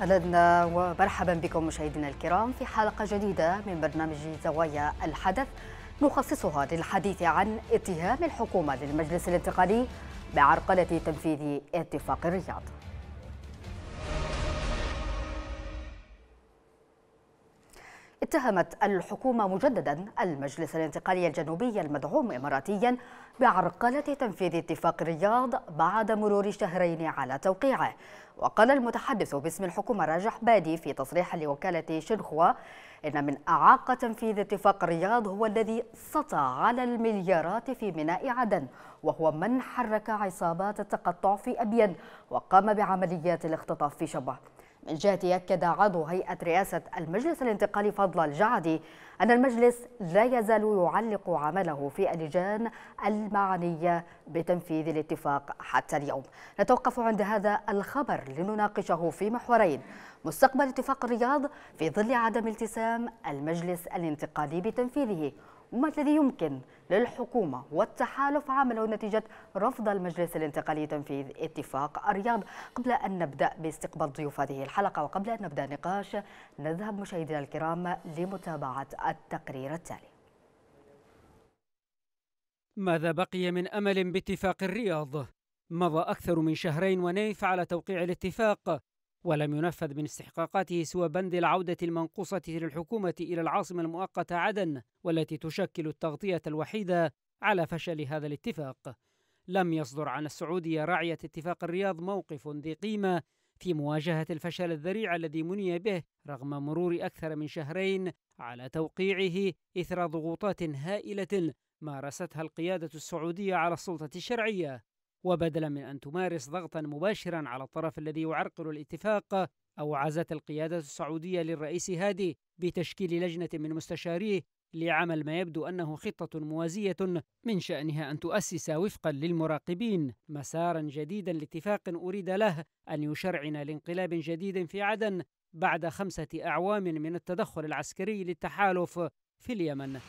أهلا ومرحبا بكم مشاهدينا الكرام في حلقة جديدة من برنامج زوايا الحدث نخصصها للحديث عن اتهام الحكومة للمجلس الانتقالي بعرقلة تنفيذ اتفاق الرياض. اتهمت الحكومة مجددا المجلس الانتقالي الجنوبي المدعوم إماراتيا بعرقلة تنفيذ اتفاق الرياض بعد مرور شهرين على توقيعه وقال المتحدث باسم الحكومة راجح بادي في تصريح لوكالة شنخوا إن من أعاق تنفيذ اتفاق الرياض هو الذي سطع على المليارات في ميناء عدن وهو من حرك عصابات التقطع في أبين وقام بعمليات الاختطاف في شبه. من جهة أكد عضو هيئة رئاسة المجلس الانتقالي فضل الجعدي أن المجلس لا يزال يعلق عمله في اللجان المعنية بتنفيذ الاتفاق حتى اليوم. نتوقف عند هذا الخبر لنناقشه في محورين. مستقبل اتفاق الرياض في ظل عدم التزام المجلس الانتقالي بتنفيذه. وما الذي يمكن للحكومة والتحالف عمله نتيجة رفض المجلس الانتقالي تنفيذ اتفاق الرياض. قبل أن نبدأ باستقبال ضيوف هذه الحلقة وقبل أن نبدأ نقاش نذهب مشاهدينا الكرام لمتابعة التقرير التالي. ماذا بقي من أمل باتفاق الرياض؟ مضى أكثر من شهرين ونيف على توقيع الاتفاق. ولم ينفذ من استحقاقاته سوى بند العودة المنقوصة للحكومة إلى العاصمة المؤقتة عدن والتي تشكل التغطية الوحيدة على فشل هذا الاتفاق. لم يصدر عن السعودية راعية اتفاق الرياض موقف ذي قيمة في مواجهة الفشل الذريع الذي مني به رغم مرور أكثر من شهرين على توقيعه إثر ضغوطات هائلة مارستها القيادة السعودية على السلطة الشرعية وبدلا من أن تمارس ضغطا مباشرا على الطرف الذي يعرقل الاتفاق أوعزت القيادة السعودية للرئيس هادي بتشكيل لجنة من مستشاريه لعمل ما يبدو أنه خطة موازية من شأنها أن تؤسس وفقا للمراقبين مسارا جديدا لاتفاق أريد له أن يشرعن لانقلاب جديد في عدن بعد خمسة أعوام من التدخل العسكري للتحالف في اليمن.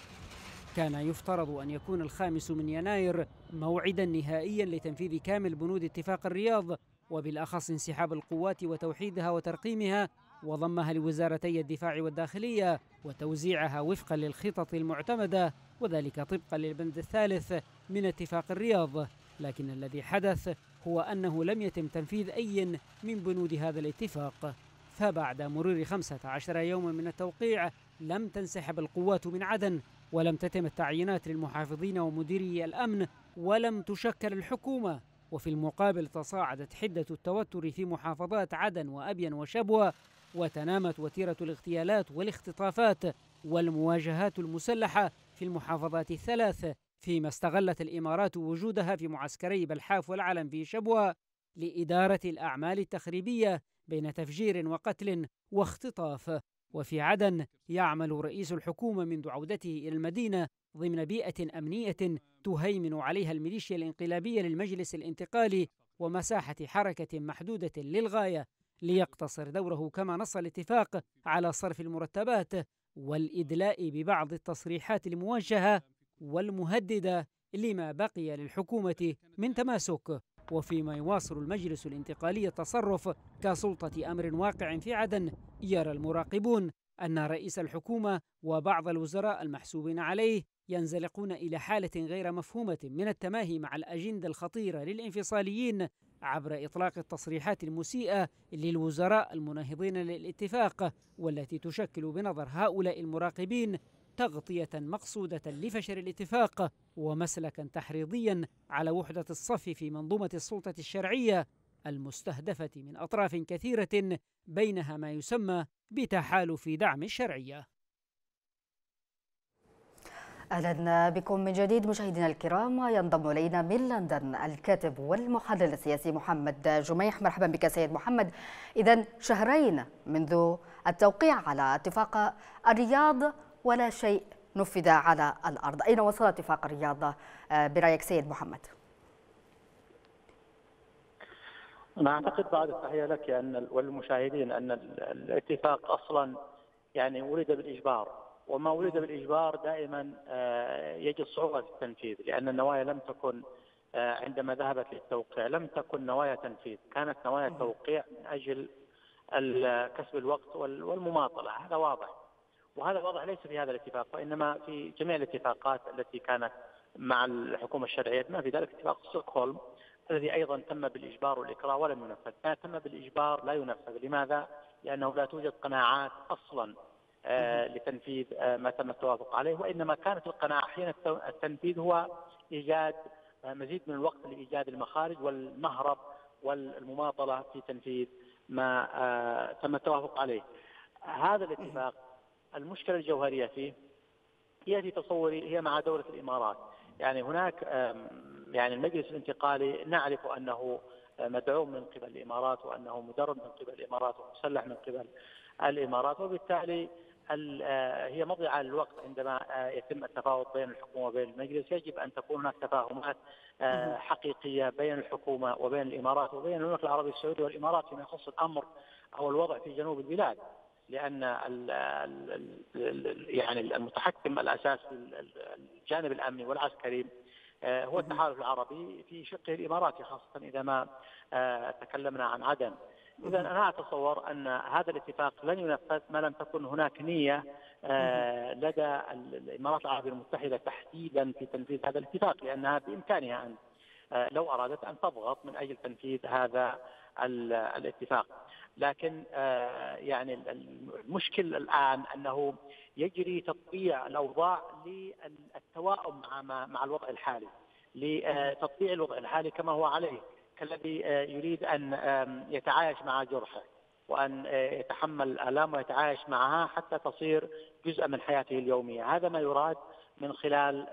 كان يفترض أن يكون الخامس من يناير موعدا نهائيا لتنفيذ كامل بنود اتفاق الرياض وبالأخص انسحاب القوات وتوحيدها وترقيمها وضمها لوزارتي الدفاع والداخلية وتوزيعها وفقا للخطط المعتمدة وذلك طبقا للبند الثالث من اتفاق الرياض. لكن الذي حدث هو أنه لم يتم تنفيذ أي من بنود هذا الاتفاق. فبعد مرور 15 يوما من التوقيع لم تنسحب القوات من عدن ولم تتم التعيينات للمحافظين ومديري الأمن ولم تشكل الحكومة. وفي المقابل تصاعدت حدة التوتر في محافظات عدن وأبين وشبوة وتنامت وتيرة الاغتيالات والاختطافات والمواجهات المسلحة في المحافظات الثلاث فيما استغلت الإمارات وجودها في معسكري بلحاف والعلم في شبوة لإدارة الأعمال التخريبية بين تفجير وقتل واختطاف. وفي عدن يعمل رئيس الحكومة منذ عودته إلى المدينة ضمن بيئة أمنية تهيمن عليها الميليشيا الانقلابية للمجلس الانتقالي ومساحة حركة محدودة للغاية ليقتصر دوره كما نص الاتفاق على صرف المرتبات والإدلاء ببعض التصريحات الموجهة والمهددة لما بقي للحكومة من تماسك وفيما يواصل المجلس الانتقالي التصرف كسلطة أمر واقع في عدن يرى المراقبون أن رئيس الحكومة وبعض الوزراء المحسوبين عليه ينزلقون إلى حالة غير مفهومة من التماهي مع الأجندة الخطيرة للانفصاليين عبر إطلاق التصريحات المسيئة للوزراء المناهضين للاتفاق والتي تشكل بنظر هؤلاء المراقبين تغطية مقصودة لفشل الاتفاق ومسلكا تحريضيا على وحدة الصف في منظومة السلطة الشرعية المستهدفة من أطراف كثيرة بينها ما يسمى بتحالف دعم الشرعية. أهلا بكم من جديد مشاهدينا الكرام ينضم إلينا من لندن الكاتب والمحلل السياسي محمد جميح. مرحبا بك سيد محمد. اذا شهرين منذ التوقيع على اتفاق الرياض ولا شيء نفذ على الأرض. أين وصل اتفاق الرياض برأيك سيد محمد؟ أنا أعتقد بعد التحية لك أن والمشاهدين أن الاتفاق أصلا يعني ولد بالإجبار وما ولد بالإجبار دائما يجد صعوبة في التنفيذ لأن النوايا لم تكن عندما ذهبت للتوقيع لم تكن نوايا تنفيذ كانت نوايا توقيع من أجل كسب الوقت والمماطلة. هذا واضح. وهذا واضح ليس في هذا الاتفاق وإنما في جميع الاتفاقات التي كانت مع الحكومة الشرعية بما في ذلك اتفاق ستوكهولم الذي أيضا تم بالإجبار والإكراه ولم ينفذ، ما تم بالإجبار لا ينفذ، لماذا؟ لأنه لا توجد قناعات أصلا آه لتنفيذ آه ما تم التوافق عليه وإنما كانت القناعة حين التنفيذ هو إيجاد آه مزيد من الوقت لإيجاد المخارج والمهرب والمماطلة في تنفيذ ما آه، تم التوافق عليه. هذا الاتفاق المشكلة الجوهرية فيه هي في تصوري هي مع دولة الإمارات، يعني هناك يعني المجلس الانتقالي نعرف أنه مدعوم من قبل الإمارات وأنه مدرب من قبل الإمارات ومسلح من قبل الإمارات وبالتالي آه، هي مضيعة للوقت عندما آه، يتم التفاوض بين الحكومة وبين المجلس. يجب أن تكون هناك تفاهمات آه، حقيقية بين الحكومة وبين الإمارات وبين المملكة العربية السعودية والإمارات فيما يخص الأمر أو الوضع في جنوب البلاد. لأن ال ال يعني المتحكم الاساسي الجانب الأمني والعسكري هو التحالف العربي في شقه الاماراتي خاصة إذا ما تكلمنا عن عدن. إذا أنا أتصور أن هذا الاتفاق لن ينفذ ما لم تكن هناك نية آه، لدى الإمارات العربية المتحدة تحديدا في تنفيذ هذا الاتفاق لأنها بإمكانها أن آه، لو أرادت أن تضغط من أجل تنفيذ هذا الاتفاق. لكن آه، يعني المشكل الآن أنه يجري تطبيع الأوضاع للتواؤم مع مع الوضع الحالي لتطبيع الوضع الحالي كما هو عليه كالذي آه، يريد أن يتعايش مع جرحه وأن آه، يتحمل الالام ويتعايش معها حتى تصير جزءا من حياته اليومية، هذا ما يراد من خلال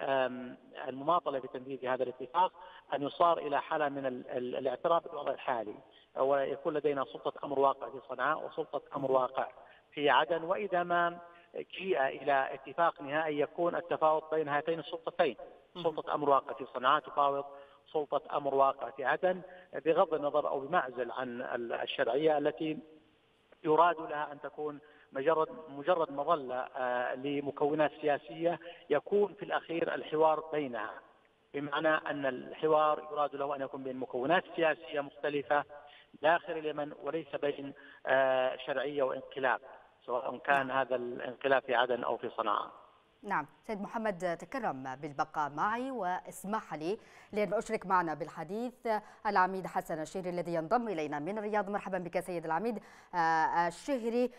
المماطلة بتنفيذ هذا الاتفاق أن يصار إلى حالة من الاعتراف بالوضع الحالي. ويكون لدينا سلطة أمر واقع في صنعاء وسلطة أمر واقع في عدن وإذا ما جيء إلى اتفاق نهائي يكون التفاوض بين هاتين السلطتين. سلطة أمر واقع في صنعاء تفاوض سلطة أمر واقع في عدن بغض النظر أو بمعزل عن الشرعية التي يراد لها أن تكون مجرد مجرد مظلة آه، لمكونات سياسية يكون في الأخير الحوار بينها. بمعنى أن الحوار يراد له أن يكون بين مكونات سياسية مختلفة داخل اليمن وليس بين آه، شرعية وانقلاب سواء كان هذا الانقلاب في عدن أو في صنعاء. نعم سيد محمد تكرم بالبقاء معي واسمح لي لأن أشرك معنا بالحديث العميد حسن الشهري الذي ينضم إلينا من الرياض. مرحبا بك سيد العميد آه، الشهري.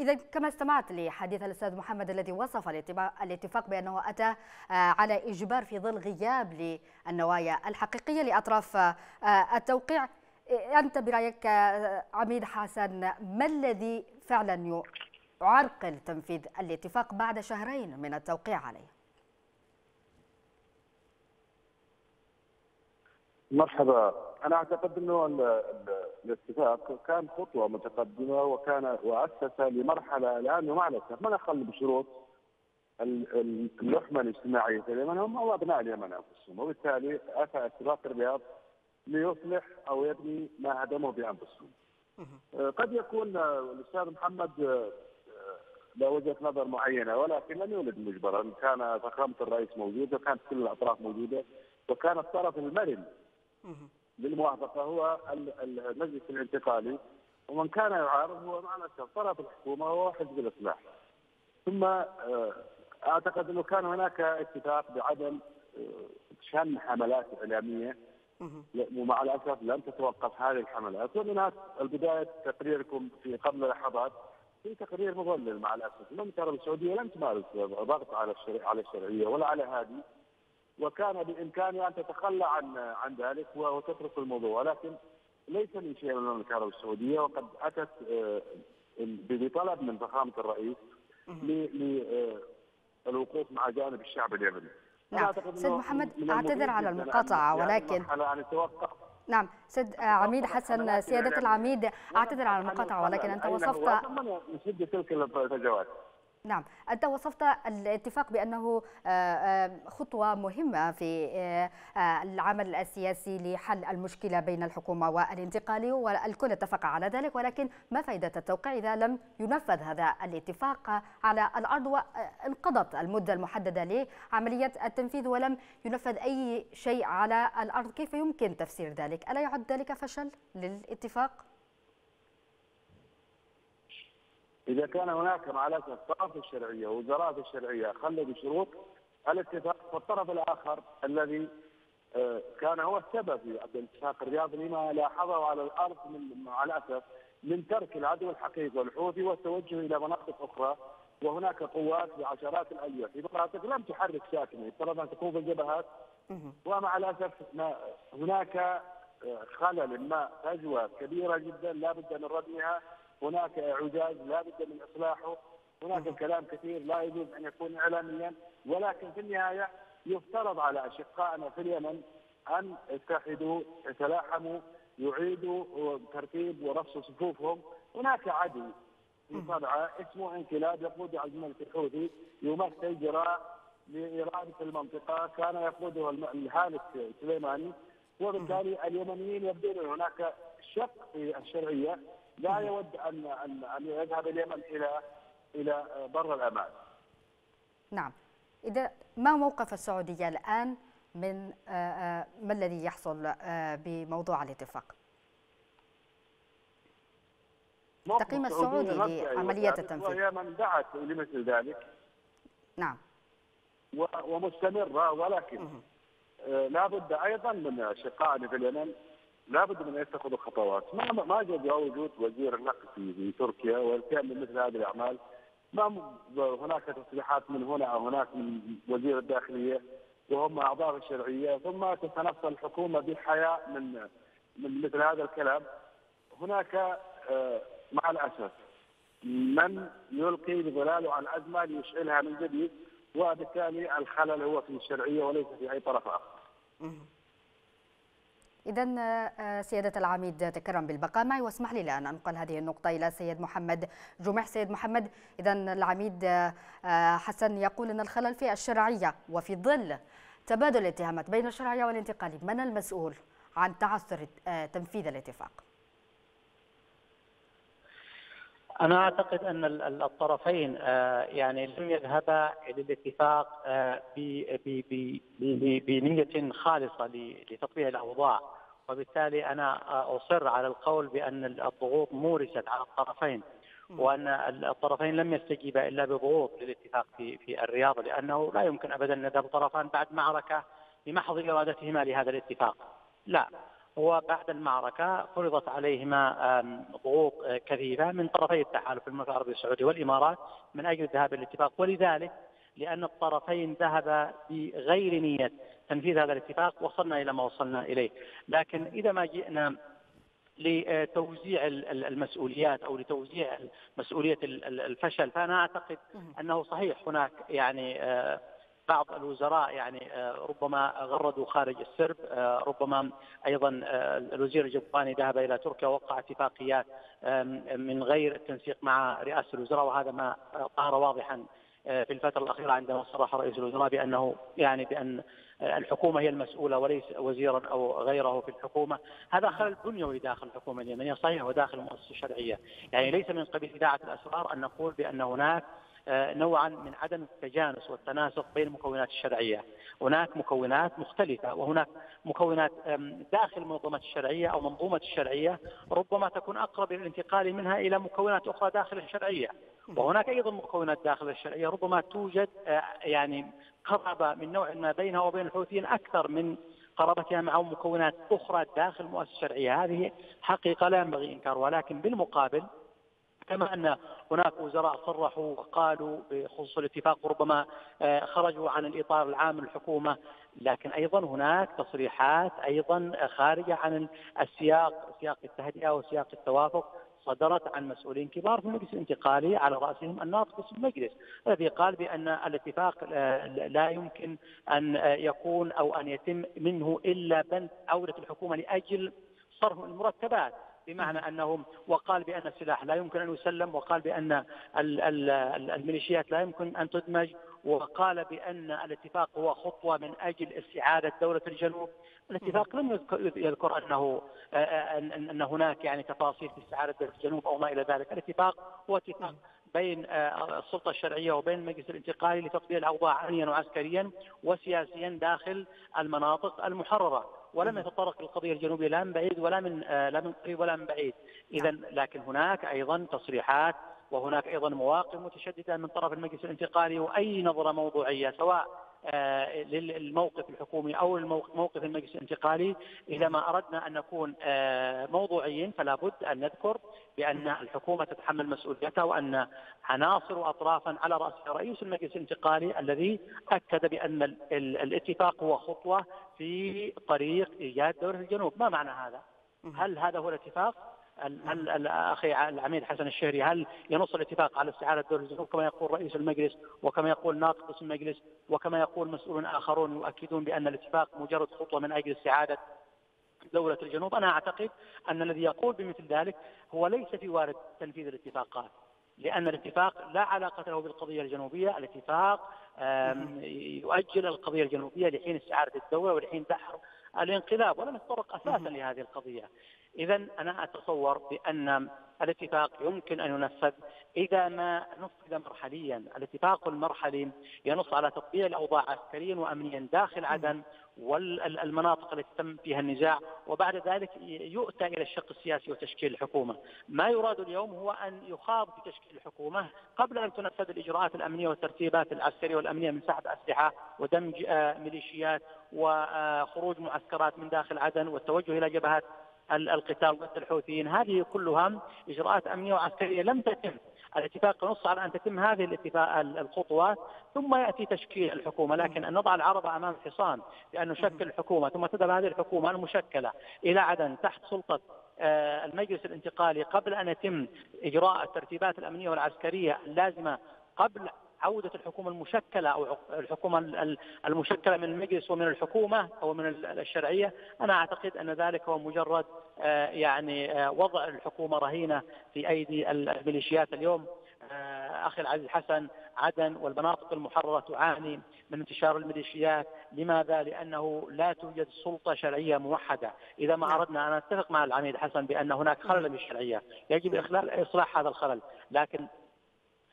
إذا كما استمعت لحديث الأستاذ محمد الذي وصف الاتفاق بأنه أتى آه، على إجبار في ظل غياب للنوايا الحقيقية لأطراف آه، التوقيع. أنت برأيك عميد حسن ما الذي فعلا يعرقل تنفيذ الاتفاق بعد شهرين من التوقيع عليه. مرحبا. أنا أعتقد أنه الاتفاق كان خطوة متقدمة وكان وأسس لمرحلة الآن ومع الاسف ما نخل بشروط اللحمة الاجتماعية في اليمن هم أو أبناء اليمن أنفسهم وبالتالي أتى اتفاق الرياض ليصلح أو يبني ما هدمه بانفسهم. قد يكون الأستاذ محمد له وجهة نظر معينة ولكن لم يولد مجبرا. كان فخامة الرئيس موجوده وكانت كل الأطراف موجودة وكان الطرف المرن للموافقة هو المجلس الانتقالي. ومن كان يعارض هو معنى طرف الحكومة وهو حزب الإصلاح. ثم آه، أعتقد إنه كان هناك اتفاق بعدم آه، شن حملات إعلامية. ومع الأسف لم تتوقف هذه الحملات. ومن البداية تقريركم في قبل لحظات في تقرير مضلل مع الأسف. المملكه العربيه السعودية لم تمارس ضغط على الشرع على الشرعية ولا على هذه. وكان بامكانها أن تتخلى عن عن ذلك وتترك الموضوع. ولكن ليس من شيء المملكه العربيه السعودية. وقد أتت آه، بطلب من فخامة الرئيس للوقوف مع جانب الشعب اليمني. نعم. سيد محمد أعتذر على المقاطعة ولكن يعني توقف نعم سيد آه، عميد حسن سيادة العميد أعتذر على المقاطعة ولكن أنت وصفت تلك الفجوات نعم أنت وصفت الاتفاق بأنه آه، آه، خطوة مهمة في آه، العمل السياسي لحل المشكلة بين الحكومة والانتقالي والكل اتفق على ذلك ولكن ما فائدة التوقيع إذا لم ينفذ هذا الاتفاق على الأرض وانقضت المدة المحددة لعملية التنفيذ ولم ينفذ أي شيء على الأرض كيف يمكن تفسير ذلك؟ ألا يعد ذلك فشل للاتفاق؟ إذا كان هناك مع الاسف طرف الشرعية ووزارات الشرعية خلدوا شروط الاتفاق فالطرف الآخر الذي آه، كان هو السبب في الاتفاق الرياضي لما لاحظه على الأرض من مع الأسف من ترك العدو الحقيقي والحوثي والتوجه إلى مناطق أخرى وهناك قوات بعشرات الالياف في مناطق لم تحرك ساكنة يفترض أن تكون في الجبهات. ومع الأسف هناك آه، خلل ما فجوة كبيرة جدا لا بد من ردمها. هناك اعوجاج لا بد من إصلاحه. هناك كلام كثير لا يجوز أن يكون اعلاميا. ولكن في النهاية يفترض على أشقائنا في اليمن أن يتحدوا يتلاحموا يعيدوا ترتيب ورص صفوفهم. هناك عدو في صنعاء اسمه انقلاب يقود عزمة الحوثي يمثل جراء لإرادة المنطقة كان يقوده الهالك السليماني وبالتالي اليمنيين يبدو هناك شق في الشرعية. لا يود أن أن أن يذهب اليمن إلى إلى بر الأمان. نعم. إذا ما موقف السعودية الآن من آه، آه، ما الذي يحصل آه، بموضوع الاتفاق؟ التقييم السعودي لعملية التنفيذ وهي من دعت لمثل ذلك نعم ومستمرة ولكن لا بد أيضا من أشقائنا في اليمن لا بد من يتخذوا خطوات ما ما جاء وجود وزير النقل في تركيا والقيام بمثل هذه الأعمال. ما هناك تصريحات من هنا أو هناك من وزير الداخلية وهم أعضاء الشرعية ثم تتنصل الحكومة بحياء من من مثل هذا الكلام. هناك آه، مع الأسف من يلقي بظلاله على الازمه ليشعلها من جديد وبالتالي الخلل هو في الشرعية وليس في أي طرف آخر. إذا آه، سيادة العميد تكرم بالبقاء معي واسمح لي الآن أنقل هذه النقطة إلى سيد محمد جمح سيد محمد إذا العميد آه، آه، حسن يقول أن الخلل في الشرعية وفي ظل تبادل الاتهامات بين الشرعية والانتقالي من المسؤول عن تعثر تنفيذ الاتفاق؟ أنا أعتقد أن الطرفين يعني لم يذهبا إلى الاتفاق بنية خالصة لتطبيع الأوضاع. وبالتالي أنا أصر على القول بأن الضغوط مورست على الطرفين وأن الطرفين لم يستجيبا إلا بضغوط للاتفاق في في الرياض لأنه لا يمكن ابدا أن يذهب الطرفان بعد معركة بمحض إرادتهما لهذا الاتفاق. لا. هو بعد المعركة فرضت عليهما ضغوط كثيرة من طرفي التحالف المملكة العربية السعودية والإمارات من أجل الذهاب الاتفاق ولذلك لأن الطرفين ذهبا بغير نية تنفيذ هذا الاتفاق وصلنا إلى ما وصلنا إليه. لكن إذا ما جئنا لتوزيع المسؤوليات أو لتوزيع مسؤولية الفشل فأنا أعتقد أنه صحيح هناك يعني آه، بعض الوزراء يعني آه، ربما غردوا خارج السرب آه، ربما أيضا الوزير الجبراني ذهب إلى تركيا ووقع اتفاقيات من غير التنسيق مع رئاسة الوزراء وهذا ما ظهر واضحا في الفترة الأخيرة عندما صرح رئيس الوزراء بأنه يعني بأن الحكومة هي المسؤولة وليس وزيرا أو غيره في الحكومة. هذا خلل بنيوي داخل الحكومة اليمنية صحيح وداخل المؤسسة الشرعية. يعني ليس من قبيل إذاعة الأسرار أن نقول بأن هناك آه، نوعا من عدم التجانس والتناسق بين المكونات الشرعية، هناك مكونات مختلفة وهناك مكونات داخل المنظومه الشرعية أو منظومة الشرعية ربما تكون أقرب الانتقال منها إلى مكونات أخرى داخل الشرعية، وهناك أيضا مكونات داخل الشرعية ربما توجد آه، يعني قرابة من نوع ما بينها وبين الحوثيين أكثر من قرابتها مع مكونات أخرى داخل المؤسسه الشرعيه، هذه حقيقة لا ينبغي انكارها ولكن بالمقابل كما أن هناك وزراء صرحوا وقالوا بخصوص الاتفاق وربما آه، خرجوا عن الإطار العام للحكومة. لكن أيضا هناك تصريحات أيضا خارجة عن السياق سياق التهدئة وسياق التوافق صدرت عن مسؤولين كبار في المجلس الانتقالي على رأسهم الناطق باسم المجلس. الذي قال بأن الاتفاق آه، لا يمكن أن يكون أو أن يتم منه إلا بند عودة الحكومة لأجل صرف المرتبات. بمعنى أنهم وقال بأن السلاح لا يمكن أن يسلم وقال بأن الميليشيات لا يمكن أن تدمج وقال بأن الاتفاق هو خطوة من أجل استعادة دولة الجنوب. الاتفاق لم يذكر أنه أن هناك يعني تفاصيل في استعادة الجنوب أو ما إلى ذلك. الاتفاق هو اتفاق. بين السلطة الشرعية وبين المجلس الانتقالي لتطبيع الأوضاع امنيا وعسكريا وسياسيا داخل المناطق المحررة. ولم يتطرق للقضية الجنوبية لا من بعيد ولا من آه، لا من قريب ولا من بعيد. اذا لكن هناك أيضا تصريحات وهناك أيضا مواقف متشددة من طرف المجلس الانتقالي وأي نظرة موضوعية سواء آه، للموقف الحكومي أو موقف المجلس الانتقالي اذا ما أردنا أن نكون آه، موضوعيين فلا بد أن نذكر بأن الحكومة تتحمل مسؤوليتها وأن عناصر واطرافا على رأسها رئيس المجلس الانتقالي الذي أكد بأن الاتفاق هو خطوة في طريق إيجاد دوله الجنوب، ما معنى هذا؟ هل هذا هو الاتفاق؟ هل الاخي العميد حسن الشهري هل ينص الاتفاق على استعادة دور الجنوب كما يقول رئيس المجلس وكما يقول ناطق اسم المجلس وكما يقول مسؤولون آخرون يؤكدون بأن الاتفاق مجرد خطوة من أجل استعادة دولة الجنوب؟ أنا أعتقد أن الذي يقول بمثل ذلك هو ليس في وارد تنفيذ الاتفاقات لأن الاتفاق لا علاقة له بالقضية الجنوبية الاتفاق يؤجل القضية الجنوبية لحين استعادة الدولة ولحين دحر الانقلاب ولم يتطرق أساسا لهذه القضية. إذا أنا أتصور بأن الاتفاق يمكن أن ينفذ إذا ما نفذ مرحليا الاتفاق المرحلي ينص على تطبيع الأوضاع عسكريا وأمنيا داخل عدن والمناطق التي تم فيها النزاع وبعد ذلك يؤتى إلى الشق السياسي وتشكيل الحكومة. ما يراد اليوم هو أن يخاض في تشكيل الحكومة قبل أن تنفذ الإجراءات الأمنية والترتيبات العسكرية والأمنية من سحب أسلحة ودمج آه، ميليشيات وخروج معسكرات من داخل عدن والتوجه إلى جبهات القتال ضد الحوثيين. هذه كلها إجراءات أمنية وعسكرية لم تتم. الاتفاق ينص على أن تتم هذه الاتفاق الخطوات ثم يأتي تشكيل الحكومة. لكن أن نضع العرب أمام الحصان بأن نشكل الحكومة ثم تذهب هذه الحكومة المشكلة إلى عدن تحت سلطة آه، المجلس الانتقالي قبل أن يتم إجراء الترتيبات الأمنية والعسكرية اللازمة قبل عودة الحكومة المشكلة أو الحكومة المشكلة من المجلس ومن الحكومة أو من الشرعية. أنا أعتقد أن ذلك هو مجرد آه، يعني آه، وضع الحكومة رهينة في أيدي الميليشيات اليوم. آه، أخي العزيز حسن عدن والمناطق المحررة تعاني من انتشار الميليشيات. لماذا؟ لأنه لا توجد سلطة شرعية موحدة. إذا ما نعم. أردنا أن نتفق مع العميد حسن بأن هناك خلل بالشرعية. يجب إخلال إصلاح هذا الخلل. لكن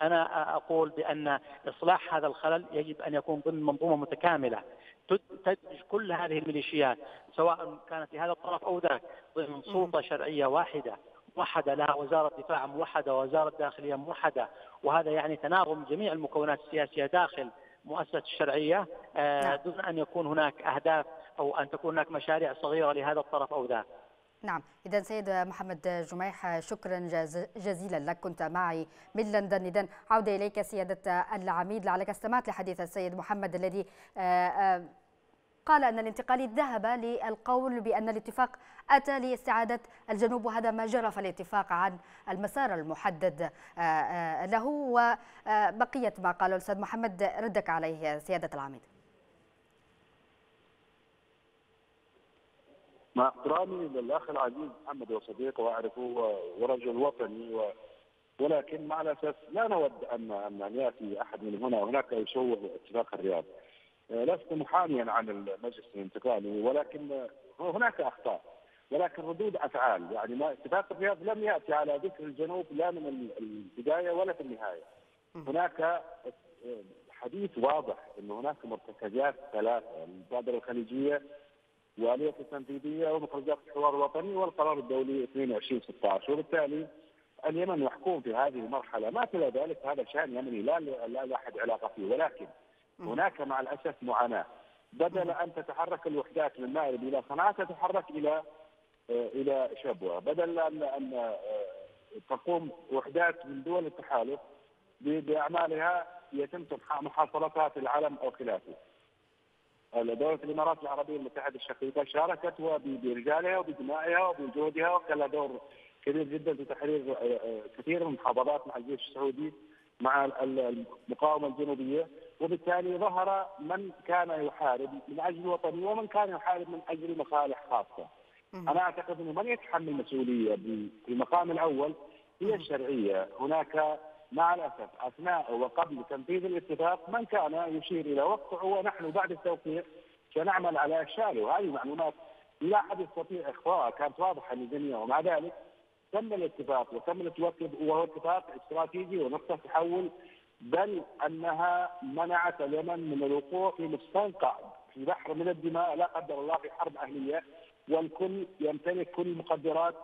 أنا أقول بأن إصلاح هذا الخلل يجب أن يكون ضمن منظومة متكاملة. تدمج كل هذه الميليشيات سواء كانت في هذا الطرف أو ذاك ضمن سلطة شرعية واحدة موحدة لها وزارة دفاع موحدة ووزارة داخلية موحدة وهذا يعني تناغم جميع المكونات السياسية داخل مؤسسة الشرعية آه، نعم. دون أن يكون هناك أهداف أو أن تكون هناك مشاريع صغيرة لهذا الطرف أو ذاك. نعم. إذا سيد محمد جميح شكرا جزيلا لك. كنت معي من لندن. إذا عودة إليك سيادة العميد. لعلك استمعت لحديث السيد محمد الذي آه، آه، قال أن الانتقالي ذهب للقول بأن الاتفاق أتى لاستعادة الجنوب. وهذا ما جرى في الاتفاق عن المسار المحدد آه، له. وبقية ما قاله الأستاذ محمد ردك عليه سيادة العميد. مع احترامي للأخ العزيز محمد وصديقه وأعرفه ورجل وطني و ولكن مع الاسف لا نود ان أن يأتي أحد من هنا هناك يشوه اتفاق الرياض. لست محاميا عن المجلس الانتقالي ولكن هناك أخطاء ولكن ردود أفعال يعني ما اتفاق الرياض لم يأتي على ذكر الجنوب لا من البداية ولا في النهاية. هناك حديث واضح إن هناك مرتكزات ثلاثة المبادرة الخليجية والية التنفيذية ومخرجات الحوار الوطني والقرار الدولي 22 16 وبالتالي اليمن محكوم في هذه المرحلة. ما في ذلك هذا شأن يمني. لا لا لأحد علاقة فيه. ولكن هناك مع الأسف معاناة. بدل أن تتحرك الوحدات من مأرب إلى صنعاء تتحرك إلى آه، إلى شبوة. بدل ان أن آه، تقوم وحدات من دول التحالف بأعمالها يتم محاصرتها في العلم أو خلافه. دولة الإمارات العربية المتحدة الشقيقة شاركت برجالها وبدمائها وبجهودها وكان دور كبير جدا في تحرير آه، آه، كثير من المحافظات مع الجيش السعودي مع المقاومة الجنوبية. وبالتالي ظهر من كان يحارب من أجل وطني ومن كان يحارب من أجل مصالح خاصة. أنا أعتقد أنه من يتحمل مسؤولية بالمقام الأول هي الشرعية. هناك مع الأسف أثناء وقبل تنفيذ الاتفاق من كان يشير إلى وقعه ونحن بعد التوقيع سنعمل على افشاله وهذه معلومات لا أحد يستطيع اخفاءها كانت واضحة للجميع. ومع ذلك تم الاتفاق وتم الاتفاق وهو اتفاق استراتيجي ونقطة تحول بل أنها منعت اليمن من الوقوع في مستنقع في بحر من الدماء. لا قدر الله في حرب أهلية والكل يمتلك كل المقدرات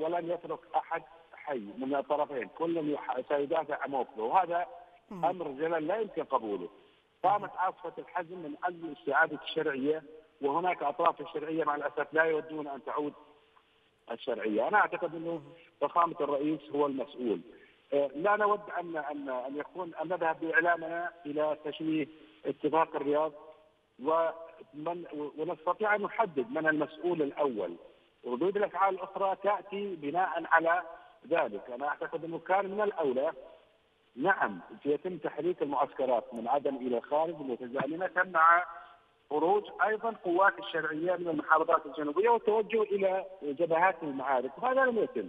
ولن يترك أحد حي من الطرفين كل سيدافع عن موقفه وهذا أمر جلال لا يمكن قبوله قامت عاصفة الحزم من أجل استعادة الشرعية وهناك أطراف الشرعية مع الأسف لا يودون أن تعود الشرعية، أنا أعتقد أنه فخامة الرئيس هو المسؤول. آه، لا نود أن أن أن يكون أن نذهب باعلامنا إلى تشويه اتفاق الرياض ومن ونستطيع أن نحدد من المسؤول الأول. ردود الأفعال الأخرى تأتي بناء على ذلك، أنا أعتقد أنه كان من الأولى. نعم يتم تحريك المعسكرات من عدن إلى الخارج متزامنه مع خروج أيضا قوات الشرعية من المحافظات الجنوبية والتوجه إلى جبهات المعارك. وهذا لم يتم.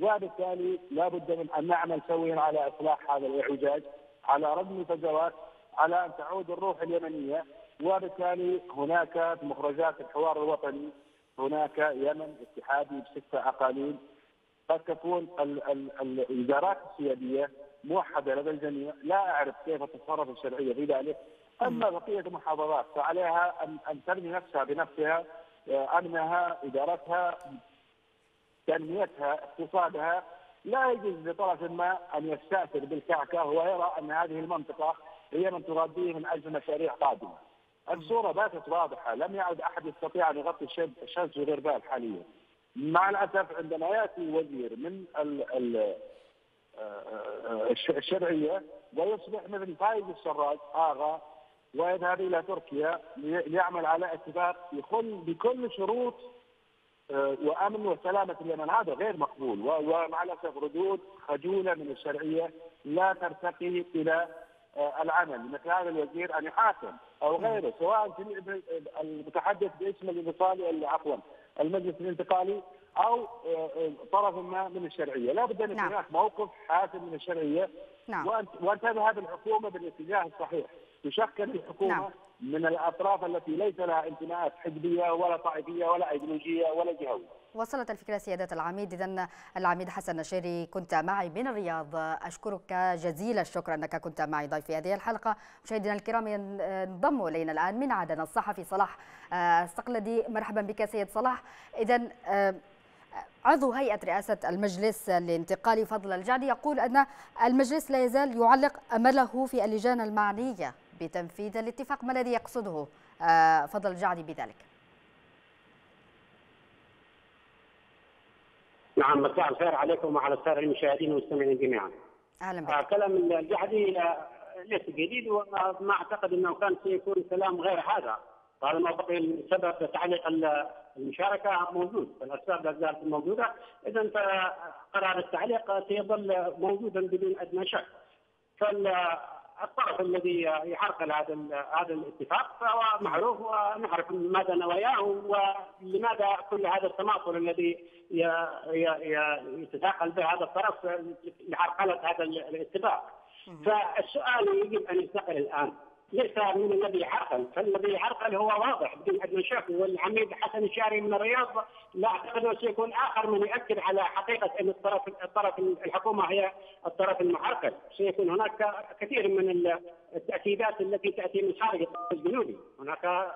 وبالتالي لا بد من أن نعمل سويا على إصلاح هذا الاعوجاج على ردم الفجوات على أن تعود الروح اليمنية. وبالتالي هناك مخرجات الحوار الوطني هناك يمن اتحادي بستة أقاليم. قد تكون الإدارات السيادية موحدة لدى الجميع، لا أعرف كيف تتصرف الشرعية في ذلك، أما بقية المحافظات فعليها ان أن تبني نفسها بنفسها آه، امنها، إدارتها، تنميتها، اقتصادها، لا يجوز لطرف ما أن يستأثر بالكعكة ويرى أن هذه المنطقة هي من تغذيه من أجل مشاريع قادمة. الصورة باتت واضحة، لم يعد أحد يستطيع أن يغطي الشمس وغربال حاليا. مع الأسف عندما يأتي وزير من ال ال الشرعية ويصبح مثل فايز السراج آغا ويذهب إلى تركيا ليعمل على اتفاق يخل بكل شروط آه، وأمن وسلامة اليمن. هذا غير مقبول. ومع الأسف ردود خجولة من الشرعية لا ترتقي إلى آه، العمل. مثل هذا الوزير أن يحاكم أو غيره سواء المتحدث باسم الانفصالي عفوا المجلس الانتقالي أو آه، آه، طرف ما من الشرعية، لا بد أن يكون نعم. هناك موقف حاسم من الشرعية نعم. وان تذهب الحكومة بالاتجاه الصحيح، تشكل الحكومة نعم. من الأطراف التي ليس لها انتماءات حزبية ولا طائفية ولا إيديولوجية ولا جهوية. وصلت الفكرة سيادة العميد. إذا العميد حسن نشيري كنت معي من الرياض. أشكرك جزيل الشكر أنك كنت معي ضيف في هذه الحلقة. مشاهدينا الكرام ينضم إلينا الآن من عدن الصحفي صلاح استقلدي مرحبا بك سيد صلاح. إذا عضو هيئة رئاسة المجلس الانتقالي فضل الجعدي يقول أن المجلس لا يزال يعلق أمله في اللجان المعنية بتنفيذ الاتفاق. ما الذي يقصده فضل الجعدي بذلك؟ نعم مساء الخير عليكم وعلى السادة المشاهدين والمستمعين جميعا. أهلا بك. آه كلام الجعدي ليس جديد وما أعتقد إنه كان سيكون كلام غير هذا. طالما بقي سبب تعليق المشاركة موجود فالاسباب لا زالت موجودة اذا فقرار التعليق سيظل موجودا بدون أدنى شك. فالطرف الذي يعرقل هذا هذا الاتفاق فهو معروف ونعرف ماذا نواياه ولماذا كل هذا التماطل الذي يتثاقل به هذا الطرف لعرقله هذا الاتفاق. فالسؤال يجب أن ينتقل الآن ليس من الذي عرقل، فالذي عرقل هو واضح. بدون ادنى شك والعميد حسن الشاري من الرياض. لا أعتقد أنه سيكون آخر من يؤكد على حقيقة أن الطرف الطرف الحكومة هي الطرف المعرقل، سيكون هناك كثير من التأكيدات التي تأتي من خارج الطرف الجنوبي، هناك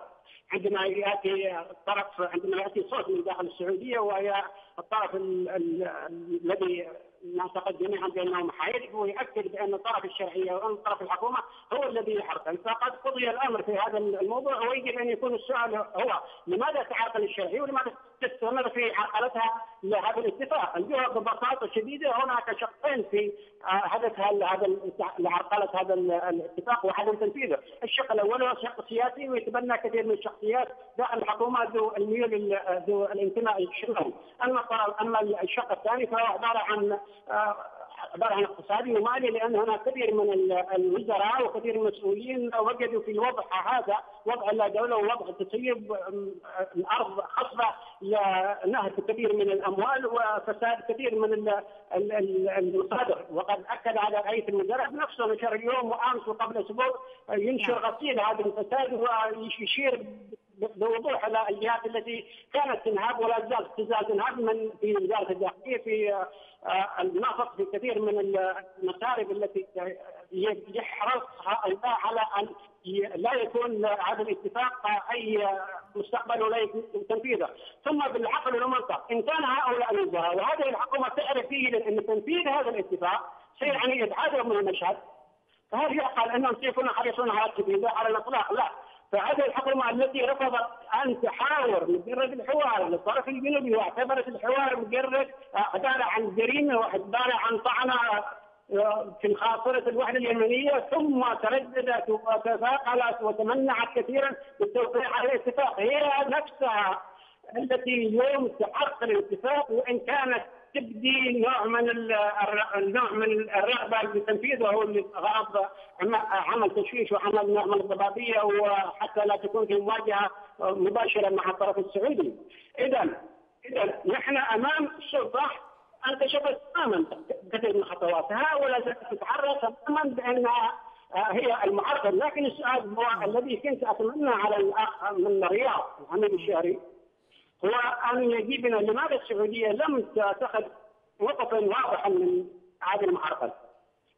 عندما يأتي الطرف عندما يأتي صوت من داخل السعودية وهي الطرف الذي نعتقد جميعا بانه محايد ويؤكد بأن الطرف الشرعيه وان طرف الحكومة هو الذي يحرقن فقد قضي الأمر في هذا الموضوع ويجب أن يكون السؤال هو لماذا تعرقل الشرعيه ولماذا تستمر في عرقلتها لهذا الاتفاق، الجواب ببساطه شديده هناك شقين في آه، هدف هذا لعرقله هذا الاتفاق وعدم تنفيذه، الشق الأول هو الشق السياسي ويتبنى كثير من الشخصيات داخل الحكومة ذو الميول ذو الانتماء الشمالي، أما أما الشق الثاني فهو عبارة عن آه، عباره عن اقتصادي ومالي لأن هناك كثير من الوزراء وكثير من المسؤولين وجدوا في الوضع هذا وضع لا دولة ووضع تسيب الأرض خصبة لنهب كثير من الأموال وفساد كثير من المصادر وقد أكد على رئيس المدرب نفسه نشر اليوم وأمس وقبل أسبوع ينشر نعم. غسيل هذا الفساد ويشير بوضوح على الجهات التي كانت تنهب ولا زالت تزال تنهب من في وزارة الداخلية في آه، النفط في كثير من المسارب التي يحرصها الباع على أن لا يكون هذا الاتفاق أي مستقبل ولا يكون تنفيذه، ثم بالعقل والمنطق إن كان هؤلاء الوزراء وهذه الحكومة تعرف فيه إن تجديد هذا الاتفاق سيعني ابعادهم من المشهد فهل يعقل أنهم سيكونوا حريصون على التجديد على الإطلاق؟ لا فهذه الحكومة التي رفضت أن تحاور مجرد الحوار. للطرف الجنوبي واعتبرت الحوار مجرد عباره عن جريمة وعباره عن طعنه في خاصرة الوحدة اليمنية ثم ترددت وتثاقلت وتمنعت كثيرا بالتوقيع على الاتفاق. هي نفسها التي اليوم تعرقل الاتفاق وإن كانت تبدي نوع من النوع من الرغبة بتنفيذه غرض عمل تشويش وعمل نوع من الضبابيه وحتى لا تكون في مواجهة مباشرة مع الطرف السعودي. اذا إذا نحن أمام سلطه انكشفت تماما كثير من خطواتها ولا زالت تتعرض تماما بأنها هي المعرض لكن السؤال الذي كنت أتمنى على الاخ من الرياض محمد الشهري هو ان يجيبنا لماذا السعودية لم تتخذ موقفا واضحا من هذه المعركة؟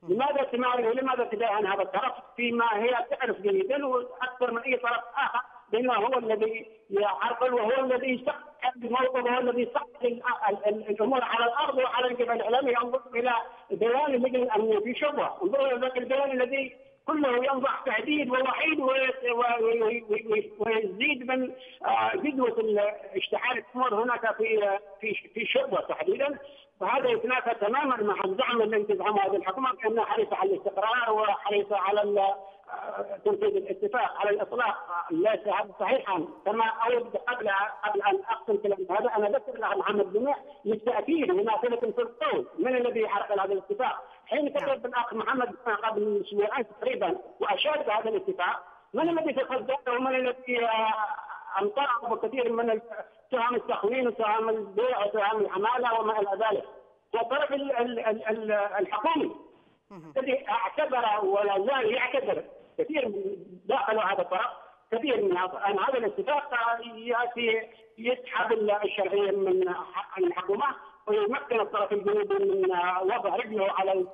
لماذا تمارس ولماذا تداهن هذا الطرف فيما هي تعرف جيدا وأكثر من أي طرف آخر؟ بانه هو الذي يعرقل وهو الذي يستقبل الموقف وهو الذي يستقبل الأمور على الأرض وعلى الجبل. الاعلامي انظر إلى بيان اللجنه الامنيه في شبهه، انظر إلى ذاك البيان الذي كله ينضح تهديد ووعيد ويزيد من جدوى اشتعال الأمور هناك في في في شبوه تحديدا. وهذا يتنافى تماما مع الزعم الذي تزعمه هذه الحكومة بأنها حريصة على الاستقرار وحريصة على تنفيذ الاتفاق على الإطلاق. ليس هذا صحيحا. كما أود قبل قبل أن أقسم كلام هذا أنا الاخ محمد جميع للتأكيد مناسبه في القول من الذي يعرقل هذا الاتفاق؟ حين كتب الاخ محمد قبل أسبوعين تقريبا واشاد بهذا الاتفاق. من الذي تصدق ومن الذي امطره بكثير من تهم التخوين وتهم البيع وتهم العمالة وما إلى ذلك. والطرف الحكومي الذي اعتبر ولا زال يعتبر كثير من داخل هذا الطرف كثير من هذا الاتفاق يأتي يسحب الشرعية من الحكومة. ويمكن الطرف الجنوبي من وضع رجله على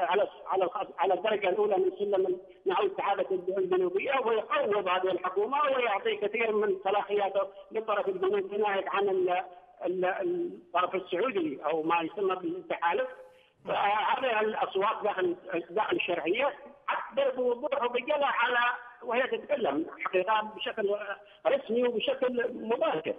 على على على الدرجة الأولى من سلم نحو سعاده الجنوبية ويقوض هذه الحكومة ويعطي كثير من صلاحياته للطرف الجنوبي ناهيك عن الطرف السعودي أو ما يسمى بالتحالف فهذه الأصوات داخل داخل الشرعية تعبر بوضوح وبجلى على وهي تتكلم حقيقة بشكل رسمي وبشكل مباشر.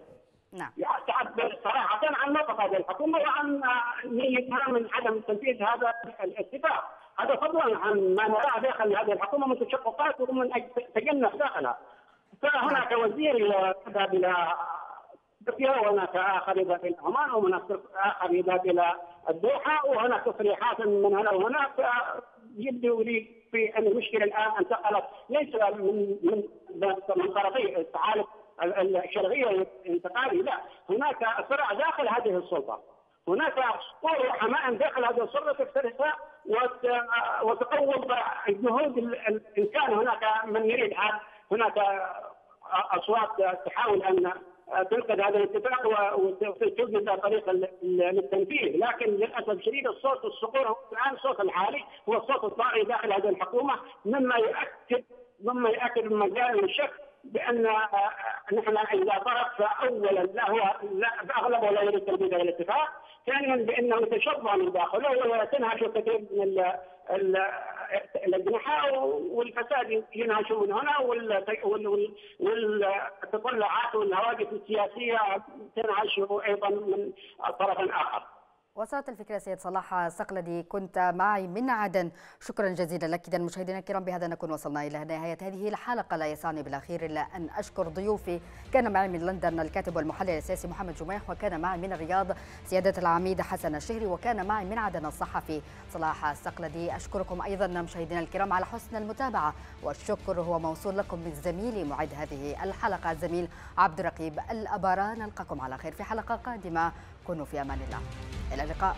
نعم تعبر صراحة عن موقف هذه الحكومة وعن نيتها من عدم تنفيذ هذا الاتفاق. هذا فضلا عن ما نراه داخل هذه الحكومة من تشققات ومن تجنح داخلها. فهناك وزير يذهب إلى تركيا وهناك آخر يذهب إلى عمان وهناك آخر يذهب إلى الدوحة وهناك تصريحات من هنا وهناك يبدو لي في ان المشكلة الآن انتقلت ليس من من من طرفي التعالف الشرعية والانتقالي لا. هناك صراع داخل هذه السلطة. هناك سطور وحماء داخل هذه السلطة تفترسها وتقوض الجهود إن كان هناك من يريد هناك أصوات تحاول أن تنقذ هذا الاتفاق وتوجد طريقه للتنفيذ، لكن للأسف الشديد الصوت الصقور الآن الصوت الحالي هو الصوت الطاغي داخل هذه الحكومة. مما يؤكد مما يؤكد مجال الشك بأن نحن إذا طرف فاولا لا هو لا اغلبه لا يريد تنفيذ الاتفاق، ثانيا بأنه يتشظى من داخله وتنهش كثير من الاجنحه والفساد ينهش من هنا والتطلعات والهواجس السياسية تنهش أيضا من طرف آخر. وصلت الفكرة سيد صلاح صقلدي كنت معي من عدن. شكرا جزيلا لك. إذا مشاهدينا الكرام بهذا نكون وصلنا إلى نهاية هذه الحلقة. لا يسعني بالأخير إلا أن أشكر ضيوفي. كان معي من لندن الكاتب والمحلل السياسي محمد جميح وكان معي من الرياض سيادة العميد حسن الشهري وكان معي من عدن الصحفي صلاح الصقلدي أشكركم أيضا مشاهدينا الكرام على حسن المتابعة والشكر هو موصول لكم من زميلي معد هذه الحلقة الزميل عبد الرقيب الأبارة. نلقاكم على خير في حلقة قادمة. كونوا في أمان الله. إلى اللقاء.